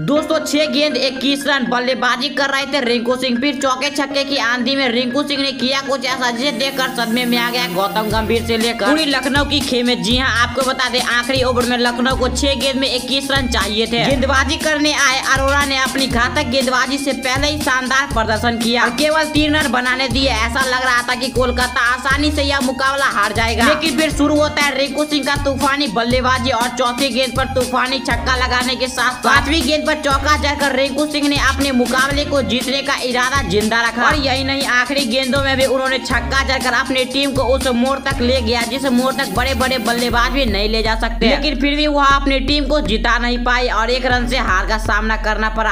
दोस्तों, छह गेंद इक्कीस रन? बल्लेबाजी कर रहे थे रिंकू सिंह। फिर चौके छक्के की आंधी में रिंकू सिंह ने किया कुछ ऐसा जिसे देखकर सदमे में आ गया गौतम गंभीर से लेकर। पूरी लखनऊ की खेमे जी हाँ आपको बता दें, आखिरी ओवर में लखनऊ को छह गेंद में इक्कीस रन चाहिए थे? गेंदबाजी करने आए अरोड़ा ने अपनी घातक गेंदबाजी से पहले ही शानदार प्रदर्शन किया केवल तीन रन बनाने दिए। ऐसा लग रहा था की कोलकाता आसानी से यह मुकाबला हार जाएगा। लेकिन फिर शुरू होता है रिंकू सिंह का तूफानी बल्लेबाजी और चौथी गेंद पर तूफानी छक्का लगाने के साथ पांचवी गेंद पर चौका जाकर रिंकू सिंह ने अपने मुकाबले को जीतने का इरादा ज़िंदा रखा। और यही नहीं आखिरी गेंदों में भी उन्होंने छक्का जड़कर अपनी टीम को उस मोड़ तक ले गया जिस मोड़ तक बड़े बड़े बल्लेबाज भी नहीं ले जा सकते। लेकिन फिर भी वह अपनी टीम को जिता नहीं पाई और एक रन से हार का सामना करना पड़ा।